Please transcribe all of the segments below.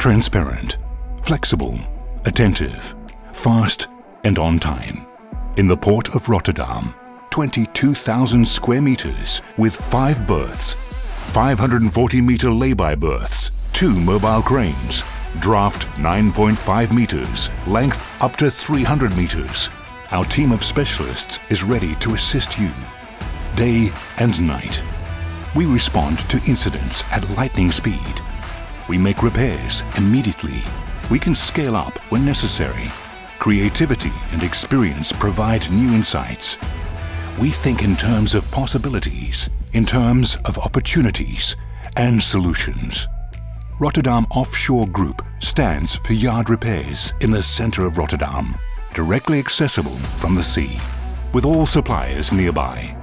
Transparent, flexible, attentive, fast and on time. In the port of Rotterdam, 22,000 square meters with five berths, 540 meter lay-by berths, two mobile cranes, draft 9.5 meters, length up to 300 meters. Our team of specialists is ready to assist you, day and night. We respond to incidents at lightning speed. We make repairs immediately. We can scale up when necessary. Creativity and experience provide new insights. We think in terms of possibilities, in terms of opportunities and solutions. Rotterdam Offshore Group stands for yard repairs in the center of Rotterdam, directly accessible from the sea, with all suppliers nearby.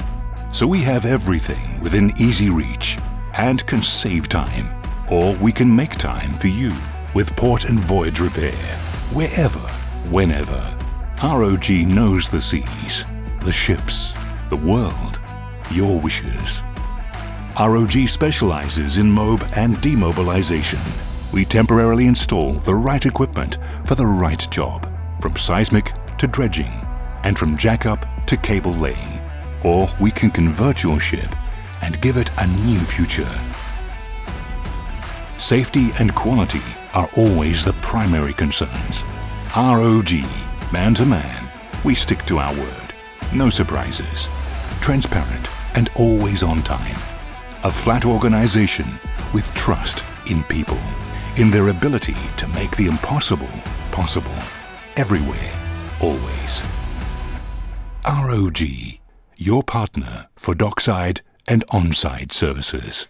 So we have everything within easy reach and can save time, or we can make time for you with port and voyage repair, wherever, whenever. ROG knows the seas, the ships, the world, your wishes. ROG specializes in MOB and demobilization. We temporarily install the right equipment for the right job, from seismic to dredging, and from jackup to cable laying. Or we can convert your ship and give it a new future. Safety and quality are always the primary concerns. ROG, man to man, we stick to our word. No surprises. Transparent and always on time. A flat organization with trust in people, in their ability to make the impossible possible. Everywhere, always. ROG, your partner for dockside and on-site services.